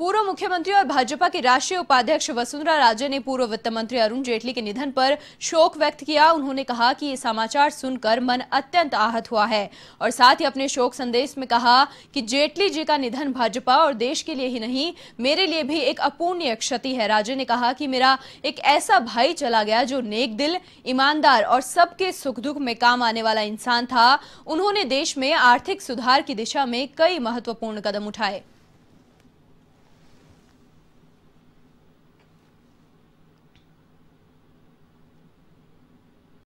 पूर्व मुख्यमंत्री और भाजपा के राष्ट्रीय उपाध्यक्ष वसुंधरा राजे ने पूर्व वित्त मंत्री अरुण जेटली के निधन पर शोक व्यक्त किया। उन्होंने कहा कि ये समाचार सुनकर मन अत्यंत आहत हुआ है और साथ ही अपने शोक संदेश में कहा कि जेटली जी का निधन भाजपा और देश के लिए ही नहीं, मेरे लिए भी एक अपूर्णीय क्षति है। राजे ने कहा कि मेरा एक ऐसा भाई चला गया जो नेक दिल, ईमानदार और सबके सुख दुख में काम आने वाला इंसान था। उन्होंने देश में आर्थिक सुधार की दिशा में कई महत्वपूर्ण कदम उठाए।